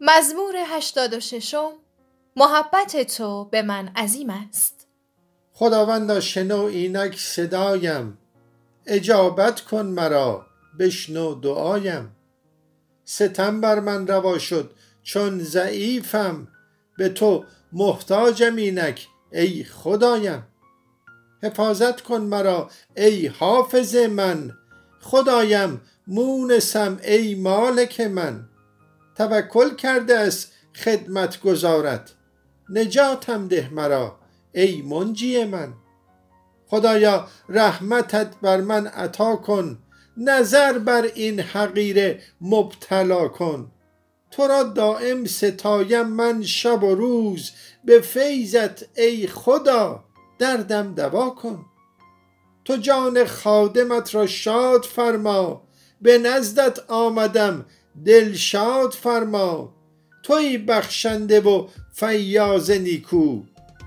مزمور 86 محبت تو به من عظیم است. خداوندا شنو اینک صدایم. اجابت کن مرا بشنو دعایم. ستم بر من روا شد چون ضعیفم. به تو محتاجم اینک ای خدایم. حفاظت کن مرا ای حافظ من. خدایم مونسم ای مالک من. توکل کرده است خدمت گذارت نجاتم ده مرا ای منجی من. خدایا رحمتت بر من عطا کن. نظر بر این حقیره مبتلا کن. تو را دائم ستایم من شب و روز. به فیضت ای خدا دردم دوا کن. تو جان خادمت را شاد فرما. به نزدت آمدم دلشاد فرما. توی بخشنده و فیاض نیکو.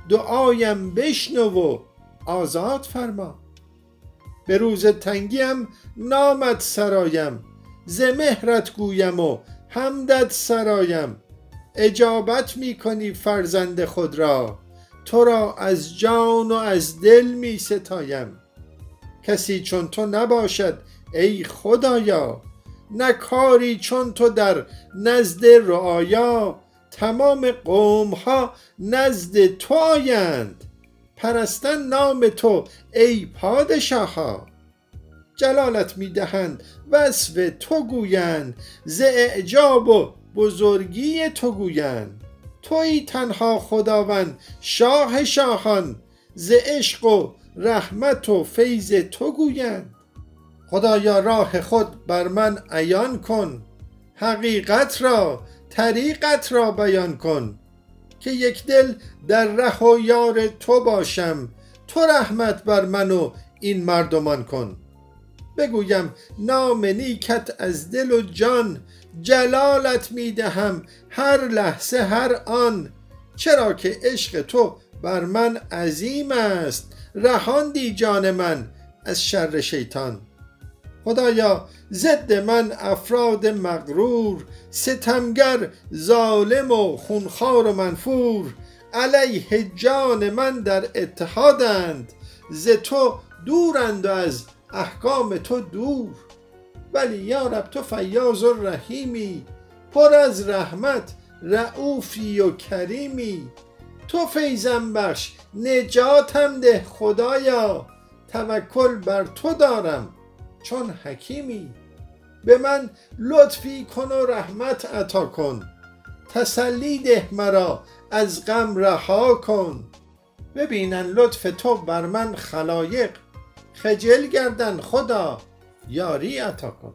دعایم بشنو و آزاد فرما. به روز تنگیم نامت سرایم. ز مهرت گویم و حمدت سرایم. اجابت می کنی فرزند خود را. تو را از جان و از دل می ستایم کسی چون تو نباشد ای خدایا. نه کاری چون تو در نزد رعایا تمام قوم ها نزد تو آیند. پرستن نام تو ای پادشاها. جلالت می‌دهند وصف تو گویند. ز اعجاب و بزرگی تو گویند. توی تنها خداوند شاه شاهان. ز عشق و رحمت و فیض تو گویند. خدایا راه خود بر من عیان کن حقیقت را طریقت را بیان کن که یک دل در ره و یار تو باشم. تو رحمت بر من و این مردمان کن. بگویم نام نیکت از دل و جان جلالت می‌دهم هر لحظه هر آن. چرا که عشق تو بر من عظیم است. رهاندی جان من از شر شیطان. خدایا ضد من افراد مغرور ستمگر ظالم و خونخوار و منفور. علیه جان من در اتحادند ز تو دورند و از احکام تو دور. ولی یا رب تو فیاض و رحیمی پر از رحمت رعوفی و کریمی. تو فیضم بخش نجاتم ده خدایا. توکل بر تو دارم چون حکیمی به من لطفی کن و رحمت عطا کن. تسلی ده مرا از غم رها کن. ببینن لطف تو بر من خلایق خجل گردن خدا یاری عطا کن.